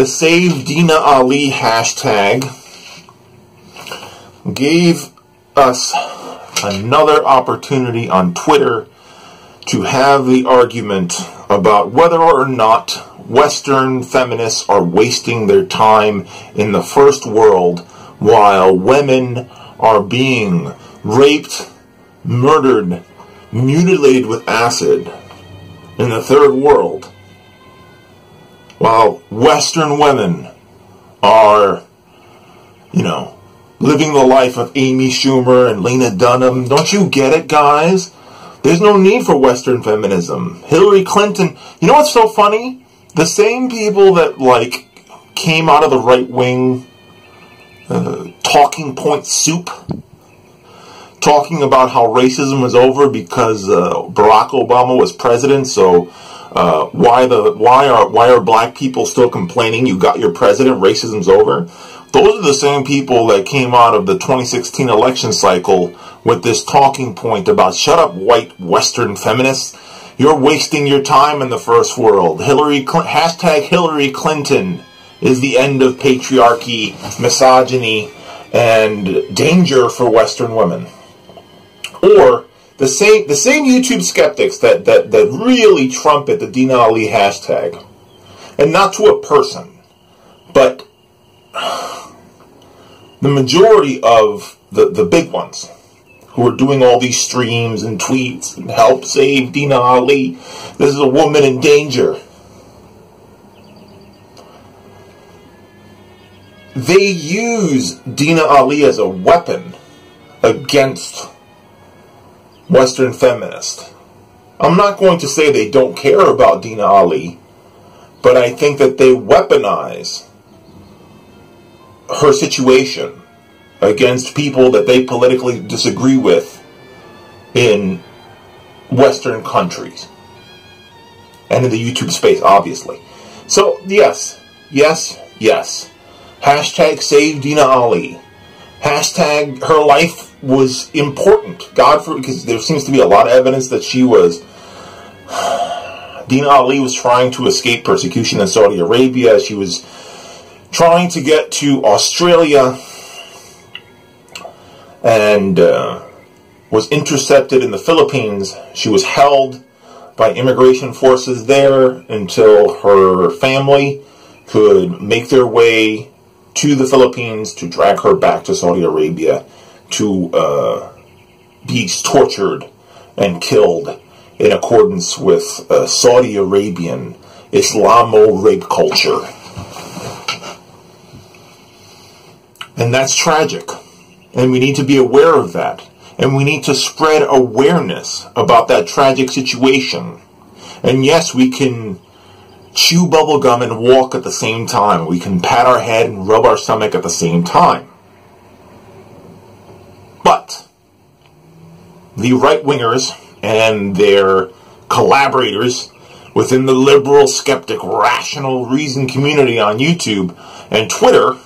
the Save Dina Ali hashtag gave us another opportunity on Twitter to have the argument about whether or not Western feminists are wasting their time in the first world while women are being raped, murdered, mutilated with acid in the third world, while Western women are, you know, living the life of Amy Schumer and Lena Dunham. Don't you get it, guys? There's no need for Western feminism. Hillary Clinton, you know what's so funny? The same people that, like, came out of the right wing uh, talking point soup, talking about how racism was over because uh, Barack Obama was president. So uh, why the why are why are black people still complaining? You got your president, racism's over. Those are the same people that came out of the 2016 election cycle with this talking point about shut up, white Western feminists. You're wasting your time in the first world. Hillary hashtag Hillary Clinton is the end of patriarchy, misogyny, and danger for Western women. Or the same the same YouTube skeptics that, that, that really trumpet the Dina Ali hashtag, and not to a person, but the majority of the, the big ones who are doing all these streams and tweets and help save Dina Ali. This is a woman in danger. They use Dina Ali as a weapon against Western feminists. I'm not going to say they don't care about Dina Ali, but I think that they weaponize her situation against people that they politically disagree with in Western countries and in the YouTube space, obviously. So, yes, yes, yes. Hashtag save Dina Ali. Hashtag her life was important. God for because there seems to be a lot of evidence that she was Dina Ali was trying to escape persecution in Saudi Arabia. She was trying to get to Australia and uh, was intercepted in the Philippines. She was held by immigration forces there until her family could make their way to the Philippines to drag her back to Saudi Arabia to uh, be tortured and killed in accordance with uh, Saudi Arabian Islamo rape culture. And that's tragic. And we need to be aware of that. And we need to spread awareness about that tragic situation. And yes, we can chew bubblegum and walk at the same time. We can pat our head and rub our stomach at the same time. But the right wingers and their collaborators within the liberal, skeptic, rational reason community on YouTube and Twitter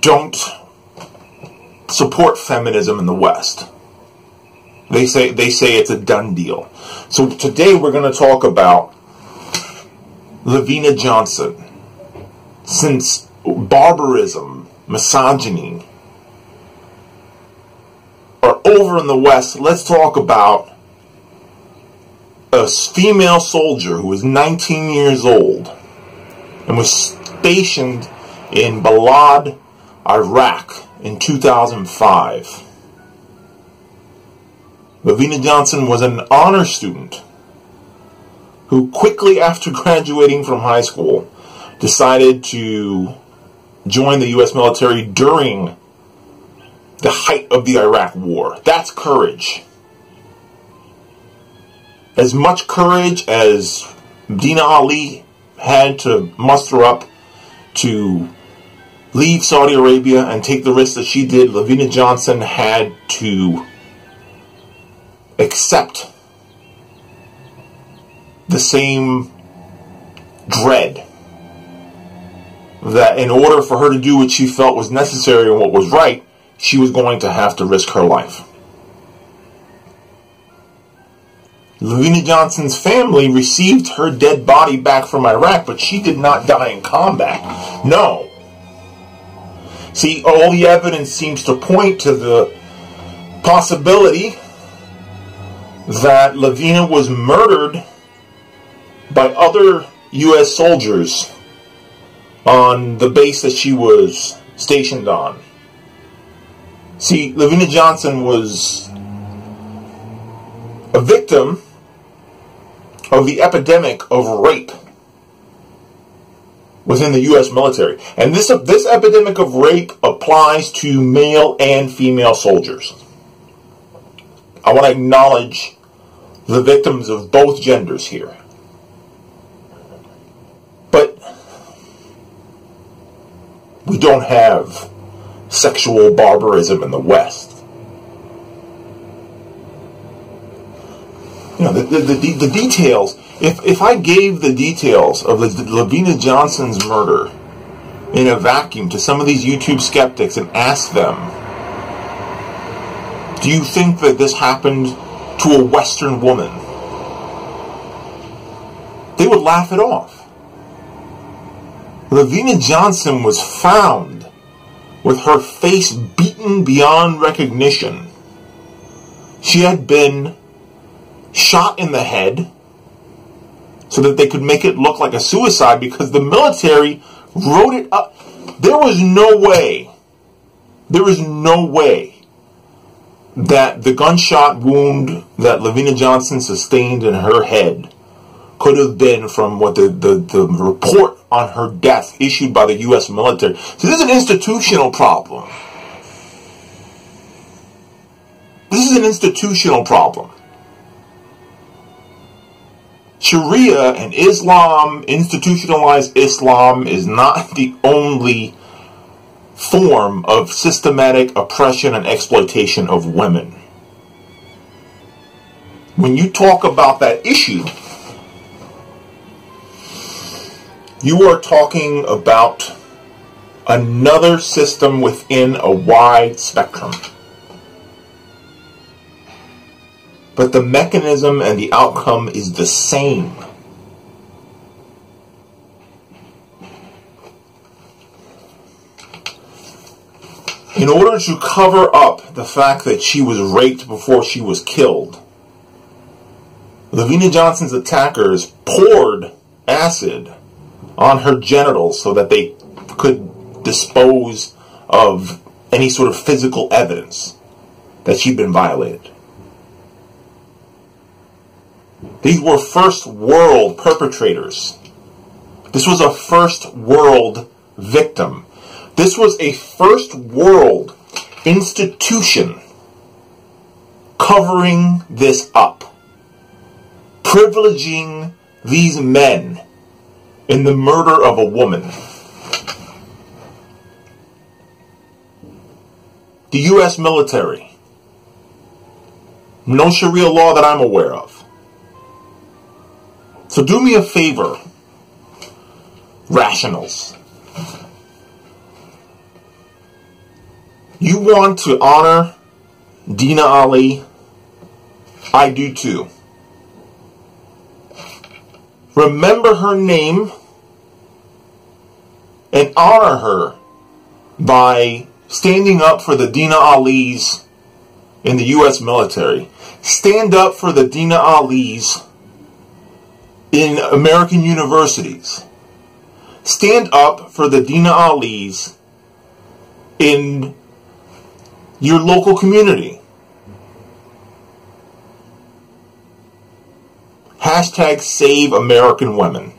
don't support feminism in the West. They say they say it's a done deal. So today we're going to talk about Lavena Johnson. Since barbarism, misogyny over in the West, let's talk about a female soldier who was 19 years old and was stationed in Balad, Iraq in 2005. Lavena Johnson was an honor student who quickly after graduating from high school decided to join the U.S. military during the height of the Iraq War. That's courage. As much courage as Dina Ali had to muster up to leave Saudi Arabia and take the risk that she did, Lavena Johnson had to accept the same dread that in order for her to do what she felt was necessary and what was right, she was going to have to risk her life. Lavena Johnson's family received her dead body back from Iraq, but she did not die in combat. No. See, all the evidence seems to point to the possibility that Lavena was murdered by other U.S. soldiers on the base that she was stationed on. See, Lavena Johnson was a victim of the epidemic of rape within the U.S. military. And this, this epidemic of rape applies to male and female soldiers. I want to acknowledge the victims of both genders here. But we don't have sexual barbarism in the West. You know, the, the, the, the details, if, if I gave the details of the Lavena Johnson's murder in a vacuum to some of these YouTube skeptics and asked them, do you think that this happened to a Western woman? They would laugh it off. Lavena Johnson was found with her face beaten beyond recognition. She had been shot in the head so that they could make it look like a suicide because the military wrote it up. There was no way, there was no way that the gunshot wound that Lavena Johnson sustained in her head could have been from what the, the, the report on her death issued by the U.S. military. So this is an institutional problem. This is an institutional problem. Sharia and Islam, institutionalized Islam, is not the only form of systematic oppression and exploitation of women. When you talk about that issue, you are talking about another system within a wide spectrum. But the mechanism and the outcome is the same. In order to cover up the fact that she was raped before she was killed, Lavena Johnson's attackers poured acid on her genitals so that they could dispose of any sort of physical evidence that she'd been violated. These were first world perpetrators. This was a first world victim. This was a first world institution covering this up, privileging these men in the murder of a woman. The U.S. military. No Sharia law that I'm aware of. So do me a favor, rationals. You want to honor Dina Ali? I do too. Remember her name and honor her by standing up for the Dina Ali's in the U.S. military. Stand up for the Dina Ali's in American universities. Stand up for the Dina Ali's in your local community. Hashtag save American women.